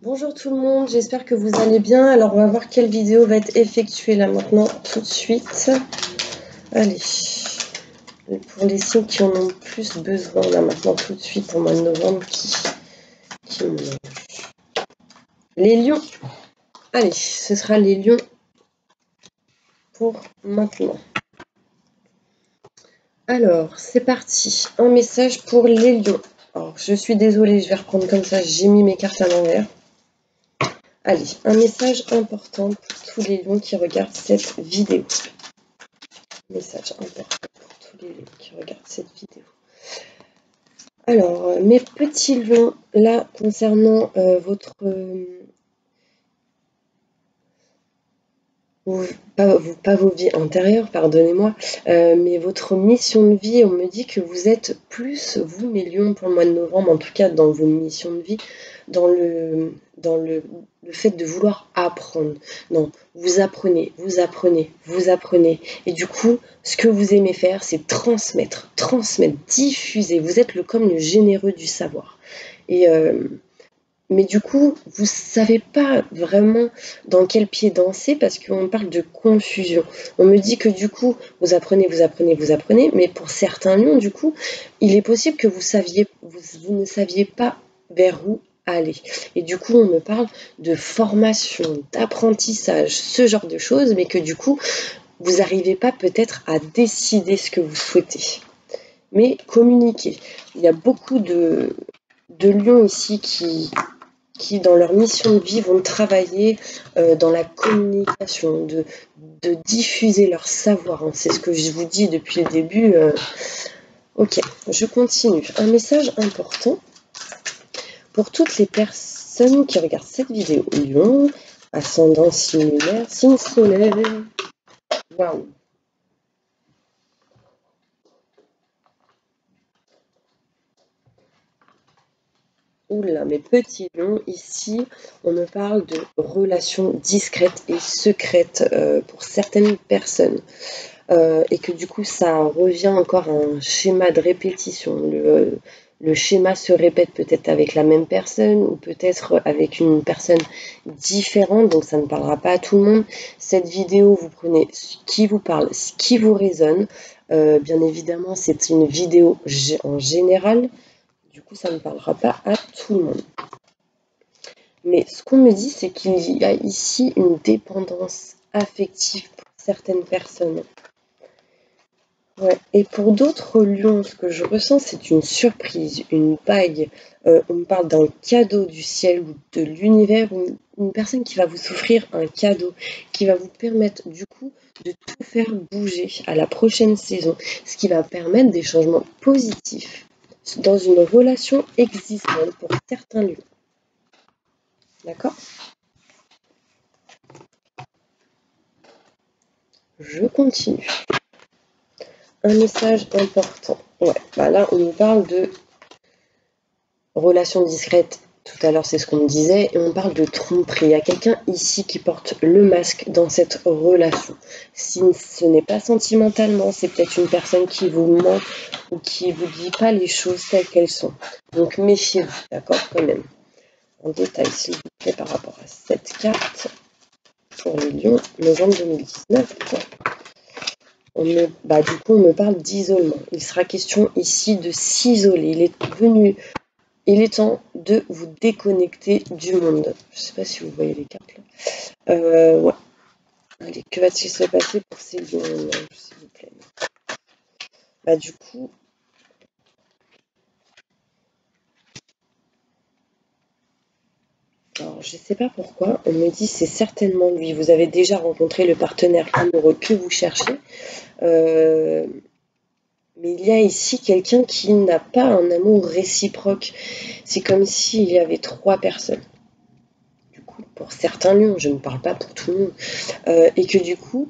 Bonjour tout le monde, j'espère que vous allez bien. Alors on va voir quelle vidéo va être effectuée là maintenant tout de suite. Allez, pour les signes qui en ont plus besoin là maintenant tout de suite en mois de novembre qui, qui Les lions. Allez, ce sera les lions pour maintenant. Alors, c'est parti. Un message pour les lions. Alors, je suis désolée, je vais reprendre comme ça. J'ai mis mes cartes à l'envers. Allez, un message important pour tous les lions qui regardent cette vidéo. Message important pour tous les lions qui regardent cette vidéo. Alors, euh, mes petits lions, là, concernant euh, votre... Euh, pas, vos vies antérieures, pardonnez-moi, mais votre mission de vie, on me dit que vous êtes plus, vous, mes lions, pour le mois de novembre, en tout cas dans vos missions de vie, dans le, dans le, fait de vouloir apprendre. Non, vous apprenez, vous apprenez, vous apprenez. Et du coup, ce que vous aimez faire, c'est transmettre, transmettre, diffuser. Vous êtes le comme le généreux du savoir. Et euh, mais du coup, vous savez pas vraiment dans quel pied danser parce qu'on parle de confusion. On me dit que du coup, vous apprenez, vous apprenez, vous apprenez, mais pour certains lions, du coup, il est possible que vous saviez, vous ne saviez pas vers où aller. Et du coup, on me parle de formation, d'apprentissage, ce genre de choses, mais que du coup, vous n'arrivez pas peut-être à décider ce que vous souhaitez. Mais communiquer. Il y a beaucoup de, de lions ici qui, qui, dans leur mission de vie, vont travailler euh, dans la communication, de, de, diffuser leur savoir. Hein. C'est ce que je vous dis depuis le début. Euh. Ok, je continue. Un message important pour toutes les personnes qui regardent cette vidéo, Lion, ascendant similaire, signe solaire. Waouh! Oula, mes petits lions, ici, on me parle de relations discrètes et secrètes euh, pour certaines personnes. Euh, et que du coup, ça revient encore à un schéma de répétition. Le, le schéma se répète peut-être avec la même personne ou peut-être avec une personne différente, donc ça ne parlera pas à tout le monde. Cette vidéo, vous prenez ce qui vous parle, ce qui vous résonne. Euh, bien évidemment, c'est une vidéo en général, du coup, ça ne parlera pas à tout le monde. Mais ce qu'on me dit, c'est qu'il y a ici une dépendance affective pour certaines personnes. Et pour d'autres lions, ce que je ressens, c'est une surprise, une bague. Euh, on me parle d'un cadeau du ciel ou de l'univers, une, une personne qui va vous offrir un cadeau, qui va vous permettre du coup de tout faire bouger à la prochaine saison, ce qui va permettre des changements positifs dans une relation existante pour certains lieux. D'accord? Je continue un message important. Ouais, bah là, on nous parle de relations discrètes. Tout à l'heure, c'est ce qu'on me disait. Et on parle de tromperie. Il y a quelqu'un ici qui porte le masque dans cette relation. Si ce n'est pas sentimentalement, c'est peut-être une personne qui vous ment ou qui vous dit pas les choses telles qu'elles sont. Donc méfiez-vous, d'accord, quand même. En détail, s'il vous plaît, par rapport à cette carte pour les lions, novembre 2019. Bah, du coup, on me parle d'isolement. Il sera question ici de s'isoler. Il est venu, il est temps de vous déconnecter du monde. Je ne sais pas si vous voyez les cartes là. Euh, ouais. Allez, que va-t-il se passer pour ces lions, s'il vous plaît? Bah, du coup, Alors, je ne sais pas pourquoi, on me dit c'est certainement lui. Vous avez déjà rencontré le partenaire amoureux que vous cherchez. Euh, mais il y a ici quelqu'un qui n'a pas un amour réciproque. C'est comme s'il y avait trois personnes. Du coup, pour certains lions, je ne parle pas pour tout le monde. Euh, et que du coup,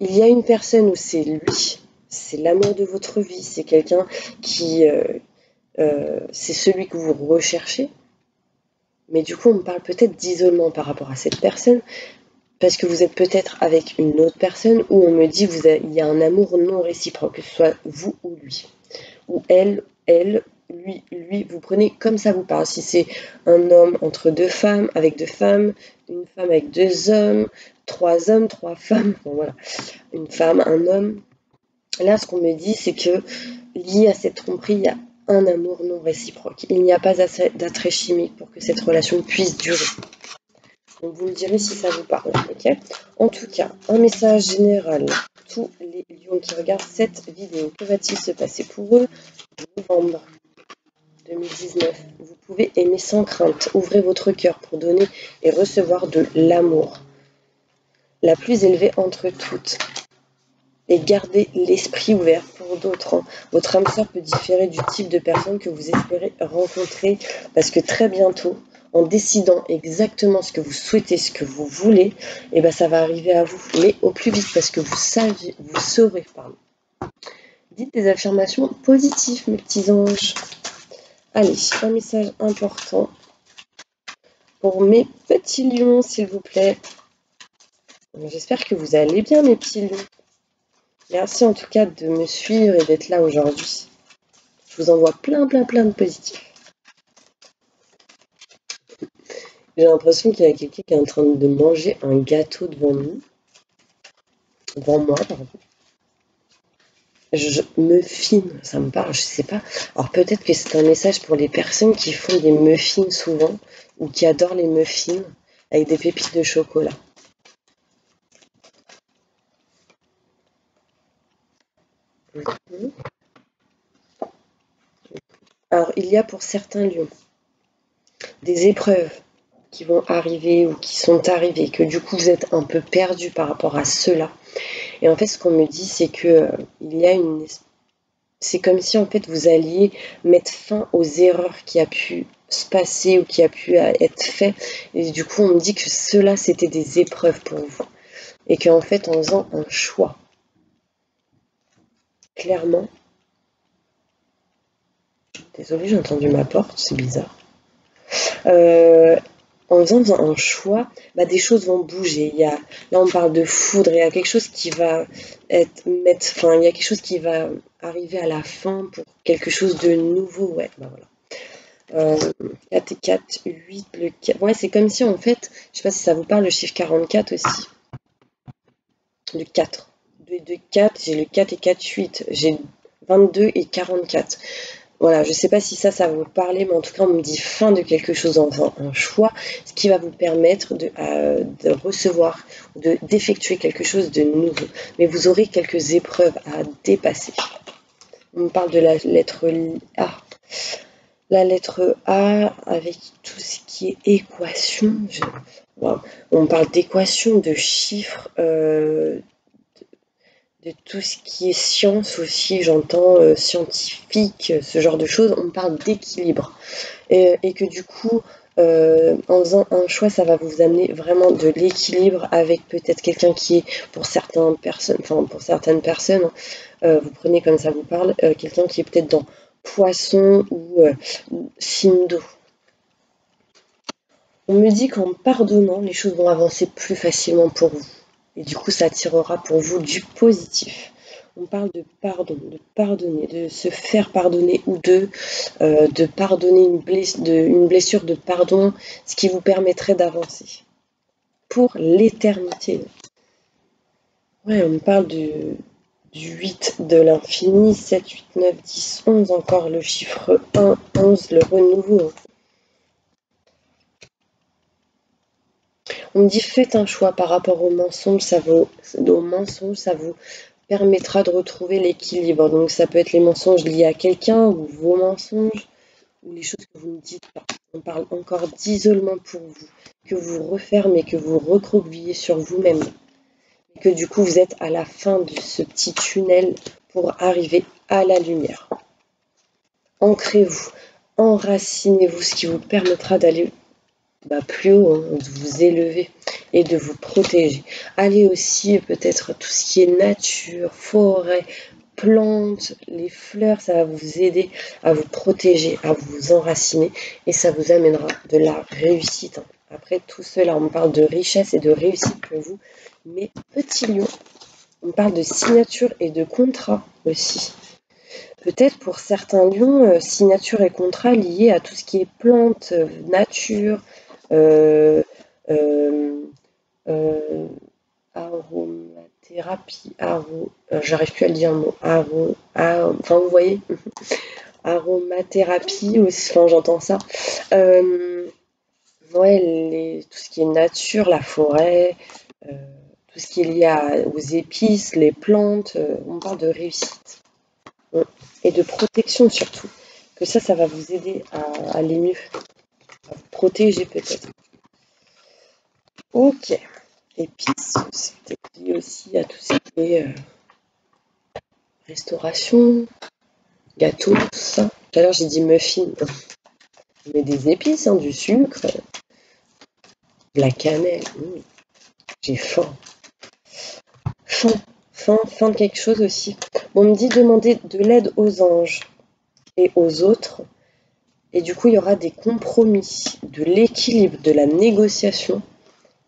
il y a une personne où c'est lui, c'est l'amour de votre vie, c'est quelqu'un qui... Euh, c'est celui que vous recherchez, mais du coup, on me parle peut-être d'isolement par rapport à cette personne, parce que vous êtes peut-être avec une autre personne où on me dit qu'il y a un amour non réciproque, que ce soit vous ou lui, ou elle, elle lui, lui, vous prenez comme ça vous parle. Si c'est un homme entre deux femmes, avec deux femmes, une femme avec deux hommes, trois hommes, trois femmes, voilà, une femme, un homme. Là, ce qu'on me dit, c'est que lié à cette tromperie, il y a un amour non réciproque. Il n'y a pas d'attrait chimique pour que cette relation puisse durer. Donc vous me direz si ça vous parle. en tout cas, un message général. Tous les lions qui regardent cette vidéo, que va-t-il se passer pour eux? Novembre 2019. Vous pouvez aimer sans crainte. Ouvrez votre cœur pour donner et recevoir de l'amour. La plus élevée entre toutes et gardez l'esprit ouvert pour d'autres. Votre âme sœur peut différer du type de personne que vous espérez rencontrer parce que très bientôt, en décidant exactement ce que vous souhaitez, ce que vous voulez, et eh ben ça va arriver à vous, mais au plus vite parce que vous savez, vous saurez. Pardon. Dites des affirmations positives, mes petits anges. Allez, un message important pour mes petits lions, s'il vous plaît. J'espère que vous allez bien, mes petits lions. Merci en tout cas de me suivre et d'être là aujourd'hui. Je vous envoie plein, plein, plein de positifs. J'ai l'impression qu'il y a quelqu'un qui est en train de manger un gâteau devant nous. Devant moi, pardon. Je filme, ça me parle, je sais pas. Alors peut-être que c'est un message pour les personnes qui font des muffins souvent ou qui adorent les muffins avec des pépites de chocolat. Alors, il y a pour certains lieux des épreuves qui vont arriver ou qui sont arrivées, que du coup vous êtes un peu perdu par rapport à cela. Et en fait, ce qu'on me dit, c'est que euh, il y a une. C'est comme si en fait vous alliez mettre fin aux erreurs qui a pu se passer ou qui a pu euh, être fait. Et du coup, on me dit que cela, c'était des épreuves pour vous. Et qu'en fait, en faisant un choix, clairement. Désolée, j'ai entendu ma porte, c'est bizarre. Euh, en faisant un choix, bah, des choses vont bouger. Là, on parle de foudre, il y a quelque chose qui va être mettre, enfin, il y a quelque chose qui va arriver à la fin pour quelque chose de nouveau. Ouais, bah voilà. Euh, 4 et 4, 8, le 4. Ouais, c'est comme si en fait, je sais pas si ça vous parle, le chiffre 44 aussi. Le 4 de 4, j'ai le 4 et 4, 8. J'ai 22 et 44. Voilà, je ne sais pas si ça, ça va vous parler, mais en tout cas, on me dit fin de quelque chose en un choix, ce qui va vous permettre de, euh, de recevoir, d'effectuer quelque chose de nouveau. Mais vous aurez quelques épreuves à dépasser. On me parle de la lettre A. La lettre A avec tout ce qui est équation. On parle d'équation, de chiffres, euh, de tout ce qui est science aussi, j'entends euh, scientifique, ce genre de choses, on parle d'équilibre. Et, que du coup, euh, en faisant un choix, ça va vous amener vraiment de l'équilibre avec peut-être quelqu'un qui est pour certaines personnes, enfin pour certaines personnes, euh, vous prenez comme ça vous parle, quelqu'un qui est peut-être dans poisson ou signe d'eau. On me dit qu'en pardonnant, les choses vont avancer plus facilement pour vous. Et du coup, ça attirera pour vous du positif. On parle de pardon, de pardonner, de se faire pardonner ou de, euh, de pardonner une, blessure de pardon, ce qui vous permettrait d'avancer pour l'éternité. Ouais, on parle du, du 8 de l'infini, 7, 8, 9, 10, 11, encore le chiffre 1, 11, le renouveau. On me dit faites un choix par rapport au mensonge, ça vous, mensonge, ça vous permettra de retrouver l'équilibre. Donc ça peut être les mensonges liés à quelqu'un ou vos mensonges ou les choses que vous ne dites pas. On parle encore d'isolement pour vous, que vous refermez, que vous recroquevillez sur vous-même. Et que du coup vous êtes à la fin de ce petit tunnel pour arriver à la lumière. Ancrez-vous, enracinez-vous, ce qui vous permettra d'aller bah, plus haut, hein, de vous élever et de vous protéger. Allez aussi peut-être tout ce qui est nature, forêt, plantes, les fleurs, ça va vous aider à vous protéger, à vous enraciner et ça vous amènera de la réussite. Après tout cela, on parle de richesse et de réussite pour vous, mais petit lion, on parle de signature et de contrat aussi. Peut-être pour certains lions, euh, signature et contrat liés à tout ce qui est plantes, euh, nature, euh, aromathérapie, j'arrive plus à le dire le mot, vous voyez, aromathérapie aussi, quand j'entends ça. ouais, tout ce qui est nature, la forêt, tout ce qui est lié aux épices, les plantes, on parle de réussite et de protection surtout. Que ça, ça va vous aider à, aller mieux, protéger peut-être. Ok. Épices, peut-être lié aussi à tout ce qui est euh, restauration, gâteau, tout ça. Tout à l'heure, j'ai dit muffin. Mais des épices, hein, du sucre, de la cannelle. Mmh. J'ai faim. Faim fin, fin de quelque chose aussi. On me dit demander de l'aide aux anges et aux autres. Et du coup, il y aura des compromis, de l'équilibre, de la négociation.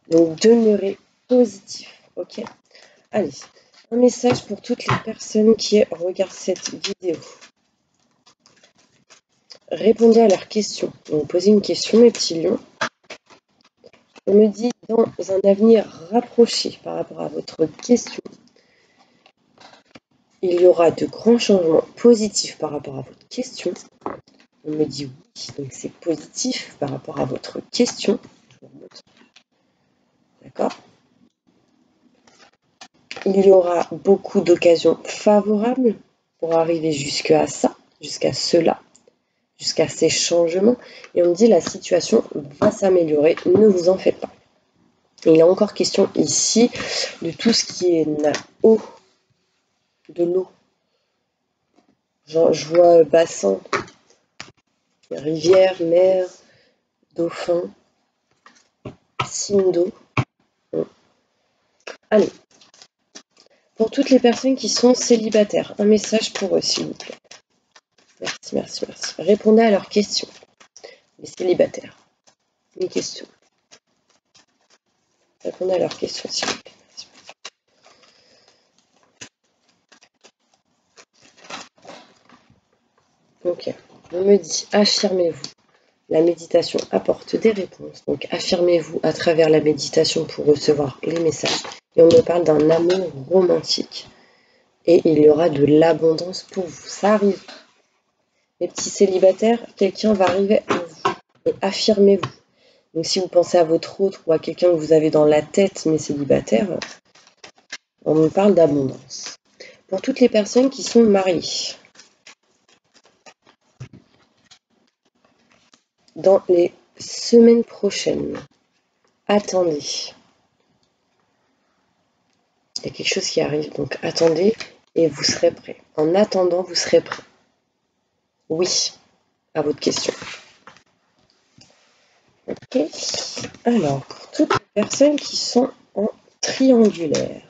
Donc, demeurer positif. Ok? Allez, un message pour toutes les personnes qui regardent cette vidéo. Répondez à leurs questions. Donc, posez une question, mes petits lions. On me dit dans un avenir rapproché par rapport à votre question, il y aura de grands changements positifs par rapport à votre question. On me dit oui, donc c'est positif par rapport à votre question. D'accord? Il y aura beaucoup d'occasions favorables pour arriver jusqu'à ça, jusqu'à cela, jusqu'à ces changements. Et on me dit la situation va s'améliorer, ne vous en faites pas. il est encore question ici de tout ce qui est de l'eau. je vois bassin, rivière, mer, dauphin, cime d'eau. Allez. Pour toutes les personnes qui sont célibataires, un message pour eux, s'il vous plaît. Merci, merci, merci. Répondez à leurs questions. Les célibataires. Une question. Répondez à leurs questions, s'il vous plaît. Ok, on me dit affirmez-vous. La méditation apporte des réponses. Donc affirmez-vous à travers la méditation pour recevoir les messages. Et on me parle d'un amour romantique. Et il y aura de l'abondance pour vous. Ça arrive. Les petits célibataires, quelqu'un va arriver à vous. Et affirmez-vous. Donc si vous pensez à votre autre ou à quelqu'un que vous avez dans la tête, mais célibataire, on me parle d'abondance. Pour toutes les personnes qui sont mariées, dans les semaines prochaines. Attendez. Il y a quelque chose qui arrive, donc attendez et vous serez prêt. En attendant, vous serez prêt. Oui, à votre question. Ok. Alors, pour toutes les personnes qui sont en triangulaire.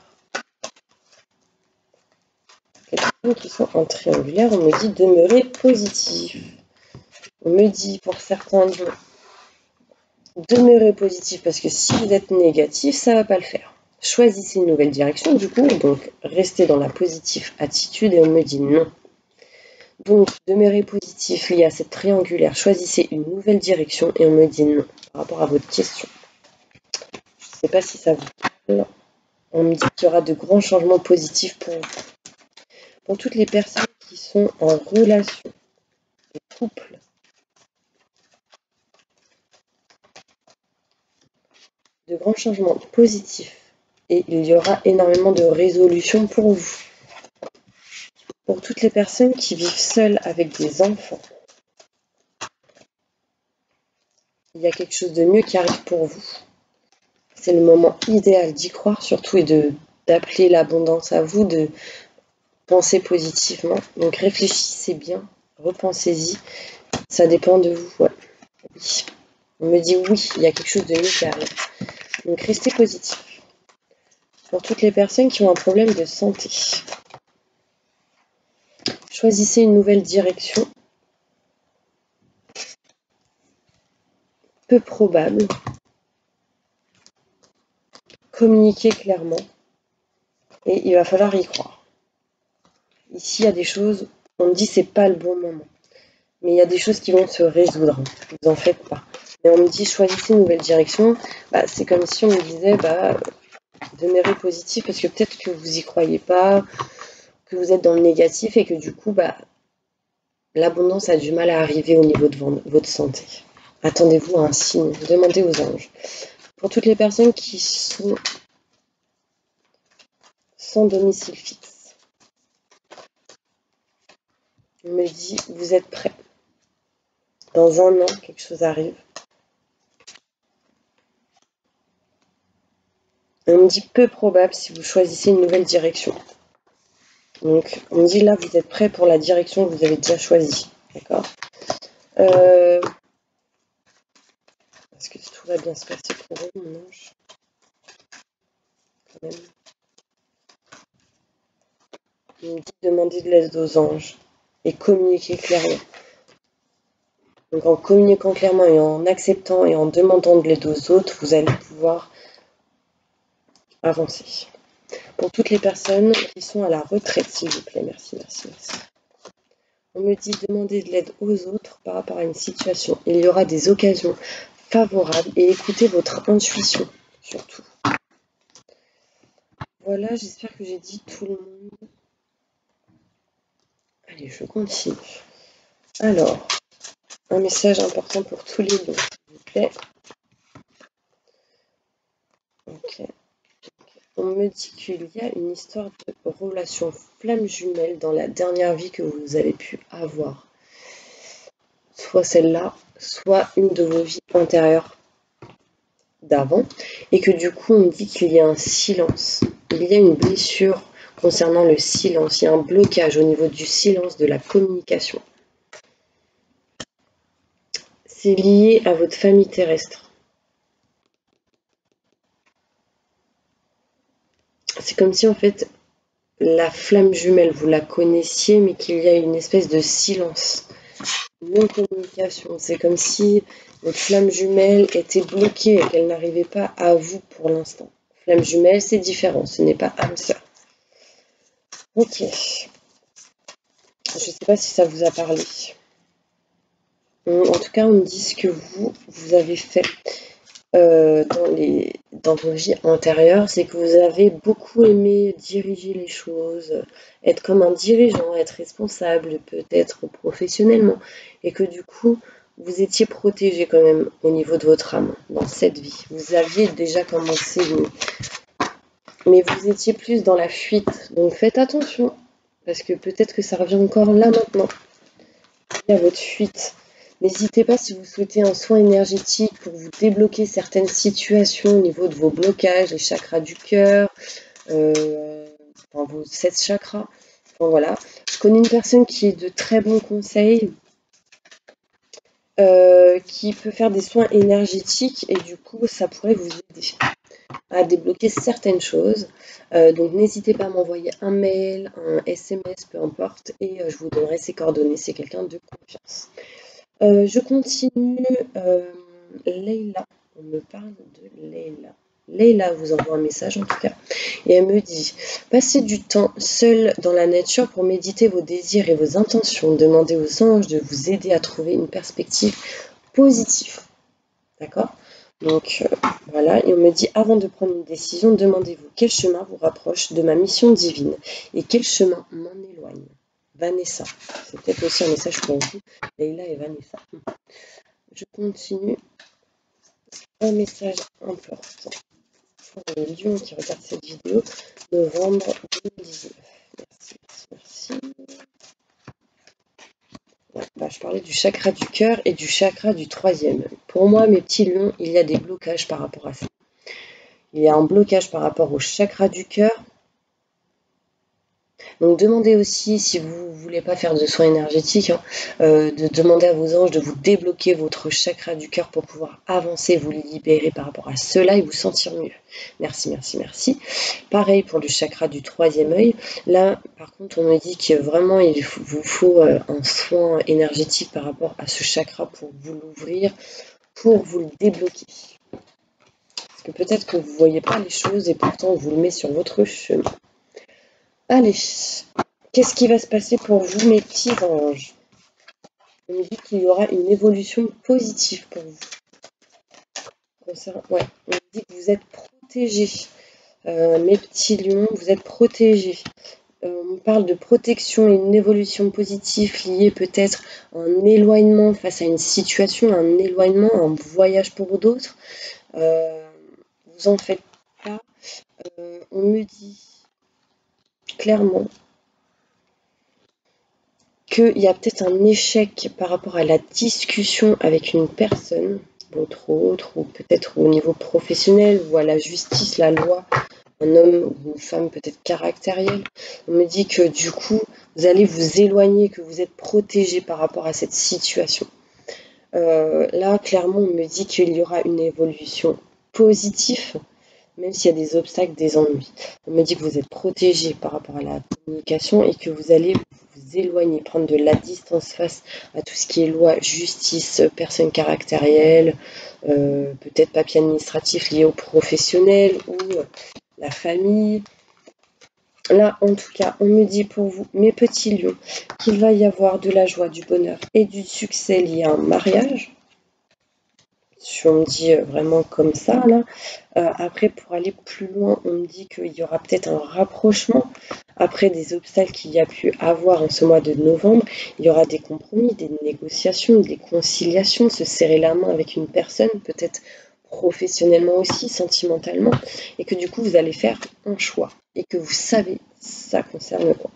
Les personnes qui sont en triangulaire, on me dit demeurer positif. On me dit pour certains lieux, demeurez positif parce que si vous êtes négatif, ça ne va pas le faire. Choisissez une nouvelle direction, du coup, donc restez dans la positive attitude et on me dit non. Donc, demeurez positif lié à cette triangulaire, choisissez une nouvelle direction et on me dit non par rapport à votre question. Je ne sais pas si ça vous parle. On me dit qu'il y aura de grands changements positifs pour vous. Pour toutes les personnes qui sont en relation, les couples, de grands changements positifs et il y aura énormément de résolutions pour vous. Pour toutes les personnes qui vivent seules avec des enfants, il y a quelque chose de mieux qui arrive pour vous. C'est le moment idéal d'y croire surtout et d'appeler l'abondance à vous, de penser positivement. Donc réfléchissez bien, repensez-y. Ça dépend de vous. On me dit oui, il y a quelque chose de mieux qui arrive. Donc restez positif. Pour toutes les personnes qui ont un problème de santé, choisissez une nouvelle direction. Peu probable. Communiquez clairement. Et il va falloir y croire. Ici, il y a des choses on me dit c'est pas le bon moment. Mais il y a des choses qui vont se résoudre, vous en faites pas. On me dit choisissez une nouvelle direction, bah, c'est comme si on me disait bah, demeurez positif parce que peut-être que vous y croyez pas, que vous êtes dans le négatif et que du coup bah, l'abondance a du mal à arriver au niveau de votre santé. Attendez-vous à un signe, demandez aux anges. Pour toutes les personnes qui sont sans domicile fixe, on me dit vous êtes prêts. Dans un an, quelque chose arrive. On me dit peu probable si vous choisissez une nouvelle direction. Donc, on me dit là, vous êtes prêt pour la direction que vous avez déjà choisie. D'accord? Euh, Est-ce que tout va bien se passer pour eux, mon ange Quand même. On me dit demander de l'aide aux anges et communiquer clairement. Donc en communiquant clairement et en acceptant et en demandant de l'aide aux autres, vous allez pouvoir avancer. Pour toutes les personnes qui sont à la retraite, s'il vous plaît, merci, merci, merci. On me dit demander de l'aide aux autres par rapport à une situation. Il y aura des occasions favorables et écoutez votre intuition, surtout. Voilà, j'espère que j'ai dit tout le monde. Allez, je continue. Alors, un message important pour tous les deux, s'il vous plaît. Ok. On me dit qu'il y a une histoire de relation flamme jumelle dans la dernière vie que vous avez pu avoir. Soit celle-là, soit une de vos vies antérieures d'avant. Et que du coup, on me dit qu'il y a un silence. Il y a une blessure concernant le silence. Il y a un blocage au niveau du silence de la communication. C'est lié à votre famille terrestre. C'est comme si en fait la flamme jumelle, vous la connaissiez, mais qu'il y a une espèce de silence, non-communication. C'est comme si votre flamme jumelle était bloquée et qu'elle n'arrivait pas à vous pour l'instant. Flamme jumelle, c'est différent, ce n'est pas âme ça. Ok. Je ne sais pas si ça vous a parlé. En tout cas, on me dit ce que vous, vous avez fait. Euh, dans, les, dans vos vies antérieures, c'est que vous avez beaucoup aimé diriger les choses, être comme un dirigeant, être responsable peut-être professionnellement, et que du coup, vous étiez protégé quand même au niveau de votre âme dans cette vie. Vous aviez déjà commencé, mais vous étiez plus dans la fuite. Donc faites attention, parce que peut-être que ça revient encore là maintenant. A votre fuite. N'hésitez pas si vous souhaitez un soin énergétique pour vous débloquer certaines situations au niveau de vos blocages, les chakras du cœur, euh, vos sept chakras. voilà. Je connais une personne qui est de très bons conseils, euh, qui peut faire des soins énergétiques et du coup ça pourrait vous aider à débloquer certaines choses. Euh, donc n'hésitez pas à m'envoyer un mail, un SMS, peu importe, et je vous donnerai ses coordonnées. C'est quelqu'un de confiance. Euh, je continue. Euh, Leïla, on me parle de Leïla. Leïla vous envoie un message en tout cas. Et elle me dit Passez du temps seul dans la nature pour méditer vos désirs et vos intentions. Demandez aux anges de vous aider à trouver une perspective positive. D'accord? Donc euh, voilà. Et on me dit Avant de prendre une décision, demandez-vous quel chemin vous rapproche de ma mission divine et quel chemin m'en éloigne. Vanessa. C'est peut-être aussi un message pour vous. Leïla et Vanessa. Je continue. Un message important pour les lions qui regardent cette vidéo. Novembre 2019. Merci, merci, merci. Bah, je parlais du chakra du cœur et du chakra du troisième. Pour moi, mes petits lions, il y a des blocages par rapport à ça. Il y a un blocage par rapport au chakra du cœur donc demandez aussi, si vous ne voulez pas faire de soins énergétiques, hein, euh, de demander à vos anges de vous débloquer votre chakra du cœur pour pouvoir avancer, vous libérer par rapport à cela et vous sentir mieux. Merci, merci, merci. Pareil pour le chakra du troisième œil. Là, par contre, on me dit que vraiment, il vous faut euh, un soin énergétique par rapport à ce chakra pour vous l'ouvrir, pour vous le débloquer. Parce que peut-être que vous ne voyez pas les choses et pourtant on vous le met sur votre chemin. Allez, qu'est-ce qui va se passer pour vous, mes petits anges? On me dit qu'il y aura une évolution positive pour vous. Ouais, on me dit que vous êtes protégés. Euh, mes petits lions, vous êtes protégés. Euh, on parle de protection et une évolution positive liée peut-être à un éloignement face à une situation, un éloignement, un voyage pour d'autres. Euh, vous en faites pas. On me dit clairement qu'il y a peut-être un échec par rapport à la discussion avec une personne, votre autre, ou peut-être au niveau professionnel, ou à la justice, la loi, un homme ou une femme peut-être caractérielle. On me dit que du coup, vous allez vous éloigner, que vous êtes protégé par rapport à cette situation. Euh, là, clairement, on me dit qu'il y aura une évolution positive, même s'il y a des obstacles, des ennuis. On me dit que vous êtes protégé par rapport à la communication et que vous allez vous éloigner, prendre de la distance face à tout ce qui est loi, justice, personne caractérielle, euh, peut-être papier administratif lié au professionnel ou la famille. Là, en tout cas, on me dit pour vous, mes petits lions, qu'il va y avoir de la joie, du bonheur et du succès lié à un mariage. Si on me dit vraiment comme ça, là. Euh, après, pour aller plus loin, on me dit qu'il y aura peut-être un rapprochement. Après des obstacles qu'il y a pu avoir en ce mois de novembre, il y aura des compromis, des négociations, des conciliations, se serrer la main avec une personne, peut-être professionnellement aussi, sentimentalement, et que du coup vous allez faire un choix et que vous savez ça concerne quoi.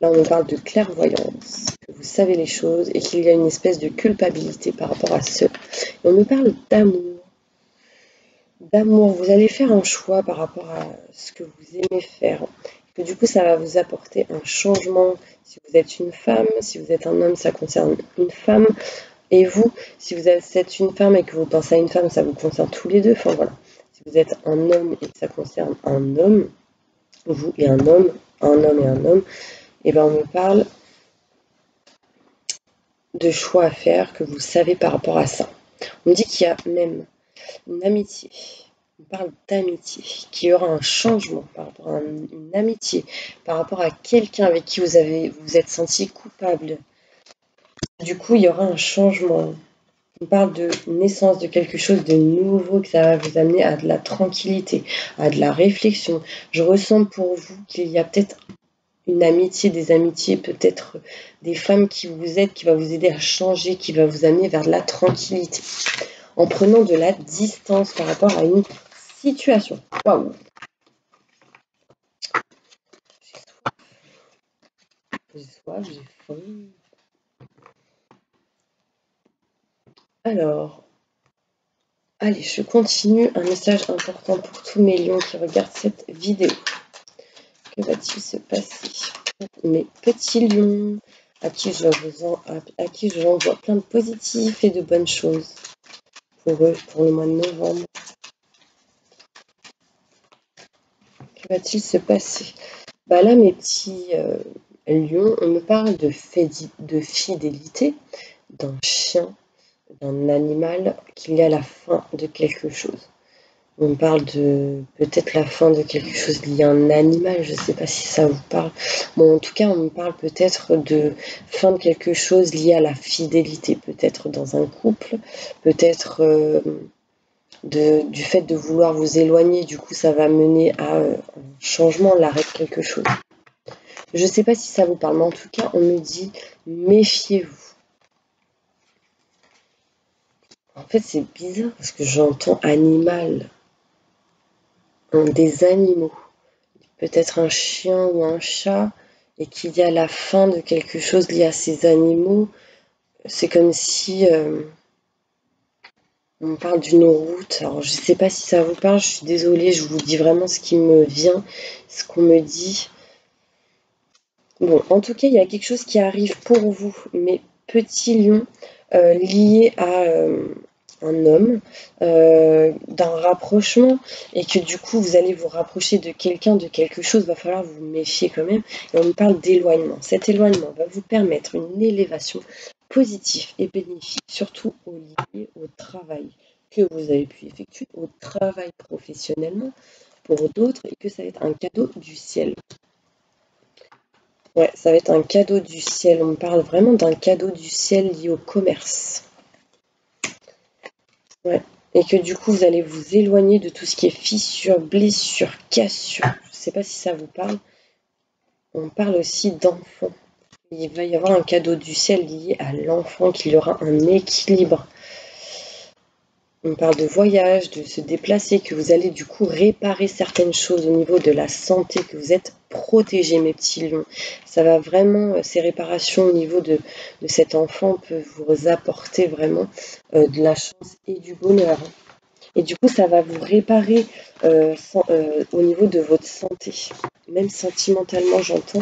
Là on parle de clairvoyance, que vous savez les choses et qu'il y a une espèce de culpabilité par rapport à ce. on me parle d'amour. D'amour, vous allez faire un choix par rapport à ce que vous aimez faire. Que du coup ça va vous apporter un changement. Si vous êtes une femme, si vous êtes un homme, ça concerne une femme. Et vous, si vous êtes une femme et que vous pensez à une femme, ça vous concerne tous les deux. Enfin voilà. Si vous êtes un homme et que ça concerne un homme, vous et un homme, un homme et un homme, eh bien on me parle de choix à faire que vous savez par rapport à ça. On me dit qu'il y a même une amitié. On parle d'amitié, qu'il y aura un changement par rapport à une amitié, par rapport à quelqu'un avec qui vous vous êtes senti coupable, du coup, il y aura un changement. On parle de naissance de quelque chose de nouveau, que ça va vous amener à de la tranquillité, à de la réflexion. Je ressens pour vous qu'il y a peut-être une amitié, des amitiés, peut-être des femmes qui vous aident, qui va vous aider à changer, qui va vous amener vers de la tranquillité. En prenant de la distance par rapport à une situation. Waouh J'ai soif, j'ai faim. Alors, allez, je continue. Un message important pour tous mes lions qui regardent cette vidéo. Que va-t-il se passer Mes petits lions, à qui je à envoie plein de positifs et de bonnes choses pour le mois de novembre. Que va-t-il se passer? Bah là, mes petits euh, lions, on me parle de, de fidélité d'un chien d'un animal qu'il y a la fin de quelque chose. On parle de peut-être la fin de quelque chose lié à un animal, je ne sais pas si ça vous parle. Bon, en tout cas, on parle peut-être de fin de quelque chose lié à la fidélité, peut-être dans un couple, peut-être euh, du fait de vouloir vous éloigner, du coup, ça va mener à euh, un changement, l'arrêt de quelque chose. Je ne sais pas si ça vous parle, mais en tout cas, on me dit méfiez-vous En fait, c'est bizarre parce que j'entends animal. Des animaux. Peut-être un chien ou un chat. Et qu'il y a la fin de quelque chose lié à ces animaux. C'est comme si euh, on parle d'une route. Alors, je ne sais pas si ça vous parle. Je suis désolée. Je vous dis vraiment ce qui me vient, ce qu'on me dit. Bon, en tout cas, il y a quelque chose qui arrive pour vous, mes petits lions, euh, liés à, euh, un homme, euh, d'un rapprochement, et que du coup vous allez vous rapprocher de quelqu'un, de quelque chose, va falloir vous méfier quand même. Et on parle d'éloignement. Cet éloignement va vous permettre une élévation positive et bénéfique, surtout au lié au travail que vous avez pu effectuer, au travail professionnellement pour d'autres, et que ça va être un cadeau du ciel. Ouais, ça va être un cadeau du ciel. On parle vraiment d'un cadeau du ciel lié au commerce. Ouais. Et que du coup, vous allez vous éloigner de tout ce qui est fissure, blessure, cassure. Je ne sais pas si ça vous parle. On parle aussi d'enfant. Il va y avoir un cadeau du ciel lié à l'enfant, qu'il y aura un équilibre on parle de voyage, de se déplacer, que vous allez du coup réparer certaines choses au niveau de la santé, que vous êtes protégés, mes petits lions. Ça va vraiment, euh, ces réparations au niveau de, cet enfant peuvent vous apporter vraiment euh, de la chance et du bonheur. Et du coup, ça va vous réparer euh, au niveau de votre santé. Même sentimentalement, j'entends.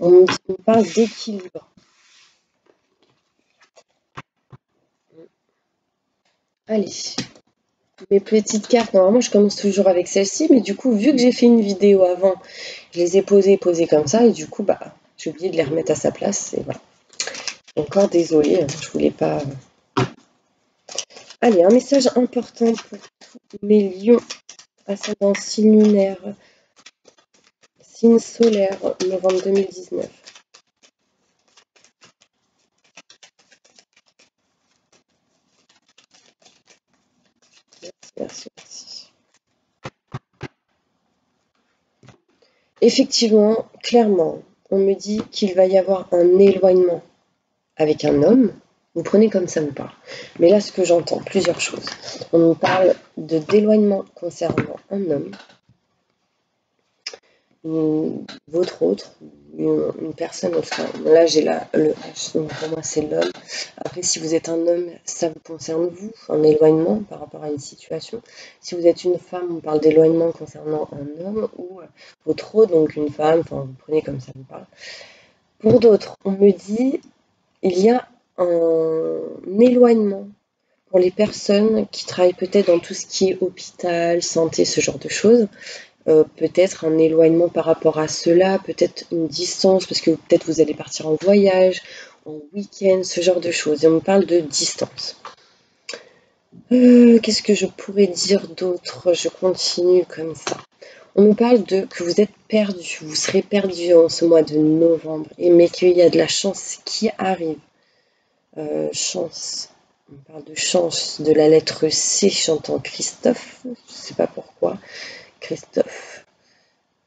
on parle d'équilibre. Allez, mes petites cartes, normalement je commence toujours avec celle-ci, mais du coup, vu que j'ai fait une vidéo avant, je les ai posées, posées comme ça, et du coup, bah, j'ai oublié de les remettre à sa place, et voilà. Encore désolée, hein, je voulais pas... Allez, un message important pour tous mes lions, ascendant signe lunaire, signe solaire, novembre 2019. Effectivement, clairement, on me dit qu'il va y avoir un éloignement avec un homme. Vous prenez comme ça me parle. Mais là, ce que j'entends, plusieurs choses. On nous parle de d'éloignement concernant un homme votre autre, une, personne, enfin, là j'ai le H, donc pour moi c'est l'homme. Après, si vous êtes un homme, ça vous concerne vous, un éloignement par rapport à une situation. Si vous êtes une femme, on parle d'éloignement concernant un homme ou votre autre, donc une femme, enfin vous prenez comme ça vous parle. Pour d'autres, on me dit, il y a un éloignement pour les personnes qui travaillent peut-être dans tout ce qui est hôpital, santé, ce genre de choses. Euh, peut-être un éloignement par rapport à cela, peut-être une distance, parce que peut-être vous allez partir en voyage, en week-end, ce genre de choses. Et on parle de distance. Euh, qu'est-ce que je pourrais dire d'autre? Je continue comme ça. On me parle de que vous êtes perdu, vous serez perdu en ce mois de novembre, et mais qu'il y a de la chance qui arrive. Euh, chance. On parle de chance de la lettre C, j'entends Christophe, je ne sais pas pourquoi. Christophe,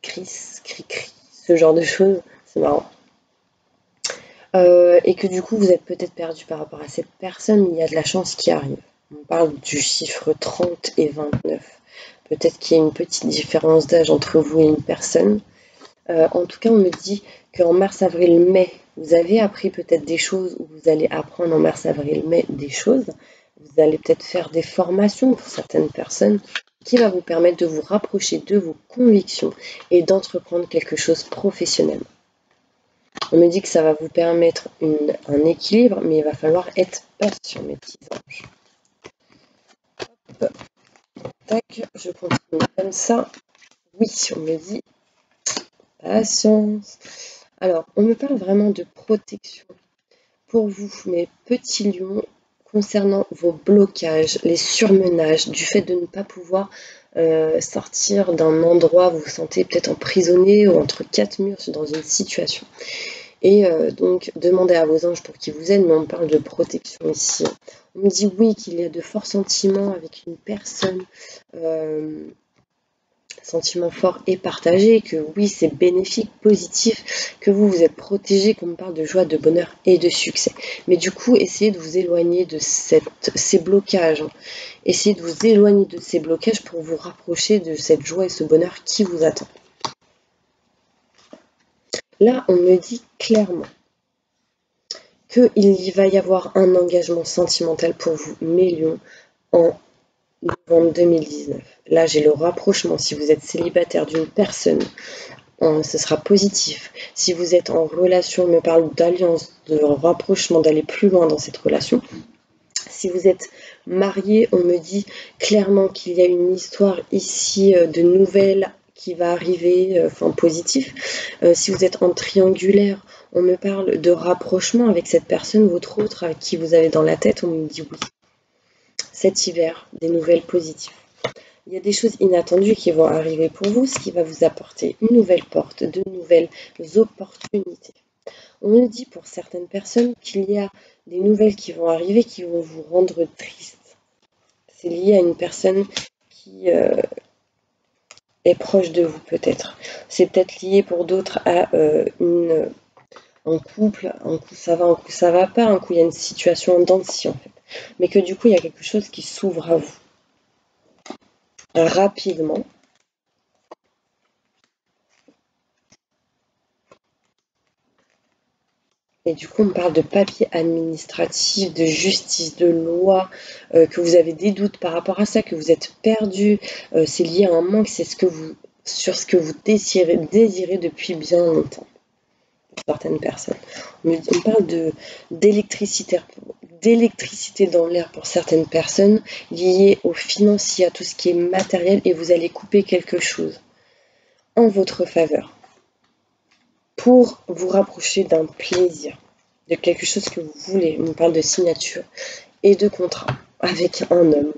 Chris, Cri-Cri, ce genre de choses, c'est marrant. Euh, et que du coup vous êtes peut-être perdu par rapport à cette personne, il y a de la chance qui arrive. On parle du chiffre 30 et 29. Peut-être qu'il y a une petite différence d'âge entre vous et une personne. Euh, en tout cas, on me dit qu'en mars, avril, mai, vous avez appris peut-être des choses ou vous allez apprendre en mars, avril, mai des choses. Vous allez peut-être faire des formations pour certaines personnes qui va vous permettre de vous rapprocher de vos convictions et d'entreprendre quelque chose professionnellement. On me dit que ça va vous permettre un équilibre, mais il va falloir être patient, mes petits anges. Hop. Tac, je continue comme ça. Oui, on me dit patience. Alors, on me parle vraiment de protection pour vous, mes petits lions, concernant vos blocages, les surmenages, du fait de ne pas pouvoir euh, sortir d'un endroit où vous vous sentez peut-être emprisonné ou entre quatre murs dans une situation. Et euh, donc, demandez à vos anges pour qu'ils vous aident, mais on parle de protection ici. On me dit oui qu'il y a de forts sentiments avec une personne. Euh, sentiment fort et partagé, que oui, c'est bénéfique, positif, que vous, vous êtes protégé, qu'on parle de joie, de bonheur et de succès. Mais du coup, essayez de vous éloigner de ces blocages. Hein. Essayez de vous éloigner de ces blocages pour vous rapprocher de cette joie et ce bonheur qui vous attend. Là, on me dit clairement qu'il va y avoir un engagement sentimental pour vous, millions, en novembre 2019. Là, j'ai le rapprochement. Si vous êtes célibataire d'une personne, ce sera positif. Si vous êtes en relation, on me parle d'alliance, de rapprochement, d'aller plus loin dans cette relation. Si vous êtes marié, on me dit clairement qu'il y a une histoire ici euh, de nouvelles qui va arriver, euh, enfin positif. Euh, si vous êtes en triangulaire, on me parle de rapprochement avec cette personne, votre autre, qui vous avez dans la tête, on me dit oui cet hiver des nouvelles positives. il y a des choses inattendues qui vont arriver pour vous, ce qui va vous apporter une nouvelle porte, de nouvelles opportunités. On nous dit pour certaines personnes qu'il y a des nouvelles qui vont arriver qui vont vous rendre triste. C'est lié à une personne qui euh, est proche de vous peut-être. C'est peut-être lié pour d'autres à euh, une, un couple, un coup ça va, un coup ça va pas, un coup il y a une situation en en fait. Mais que du coup il y a quelque chose qui s'ouvre à vous rapidement. Et du coup, on parle de papier administratif, de justice, de loi, euh, que vous avez des doutes par rapport à ça, que vous êtes perdu. Euh, c'est lié à un manque, c'est ce que vous, sur ce que vous désirez, depuis bien longtemps. Certaines personnes. On, parle d'électricité, d'électricité dans l'air pour certaines personnes, liées au financier, à tout ce qui est matériel, et vous allez couper quelque chose en votre faveur pour vous rapprocher d'un plaisir, de quelque chose que vous voulez. On parle de signature et de contrat avec un homme.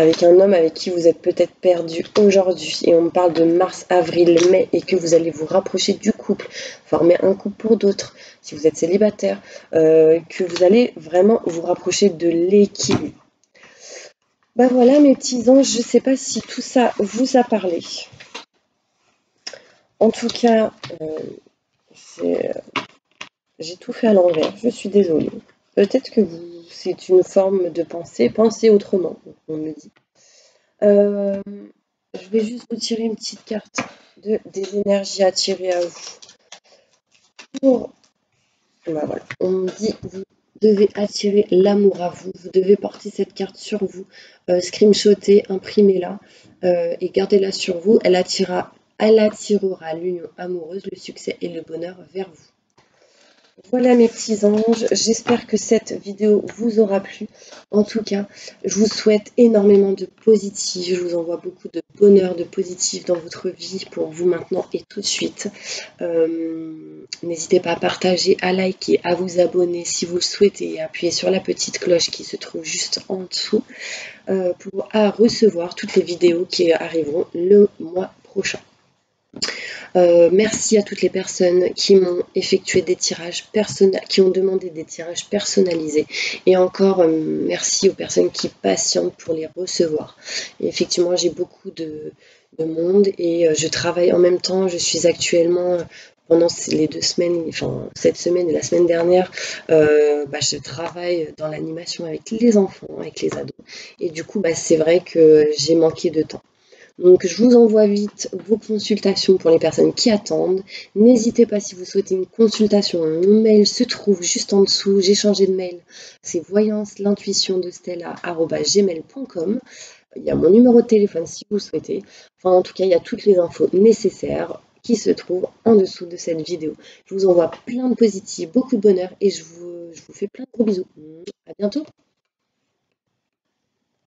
Avec un homme avec qui vous êtes peut-être perdu aujourd'hui. Et on parle de mars, avril, mai et que vous allez vous rapprocher du couple, former un couple pour d'autres, si vous êtes célibataire, euh, que vous allez vraiment vous rapprocher de l'équilibre. Ben voilà mes petits anges, je ne sais pas si tout ça vous a parlé. En tout cas, euh, euh, j'ai tout fait à l'envers, je suis désolée. Peut-être que c'est une forme de pensée, pensez autrement, on me dit. Euh, je vais juste vous tirer une petite carte de, des énergies attirées à vous. Pour, voilà, on me dit, vous devez attirer l'amour à vous, vous devez porter cette carte sur vous, screenshotter, imprimez-la et gardez-la sur vous. Elle elle attirera l'union amoureuse, le succès et le bonheur vers vous. Voilà mes petits anges, j'espère que cette vidéo vous aura plu. En tout cas, je vous souhaite énormément de positif, je vous envoie beaucoup de bonheur, de positif dans votre vie pour vous maintenant et tout de suite. Euh, n'hésitez pas à partager, à liker, à vous abonner si vous le souhaitez et appuyer sur la petite cloche qui se trouve juste en dessous euh, pour recevoir toutes les vidéos qui arriveront le mois prochain. Euh, merci à toutes les personnes qui m'ont effectué des tirages personnels, qui ont demandé des tirages personnalisés. Et encore, euh, merci aux personnes qui patientent pour les recevoir. effectivement, j'ai beaucoup de, monde et euh, je travaille en même temps. Je suis actuellement pendant les deux semaines, enfin cette semaine et la semaine dernière, bah, je travaille dans l'animation avec les enfants, avec les ados. Et du coup, bah, c'est vrai que j'ai manqué de temps. Donc je vous envoie vite vos consultations pour les personnes qui attendent. N'hésitez pas si vous souhaitez une consultation, mon mail se trouve juste en dessous. J'ai changé de mail. C'est voyance l'intuition de Stella@gmail.com. Il y a mon numéro de téléphone si vous souhaitez. Enfin en tout cas, il y a toutes les infos nécessaires qui se trouvent en dessous de cette vidéo. Je vous envoie plein de positifs, beaucoup de bonheur et je vous, je vous fais plein de gros bisous. À bientôt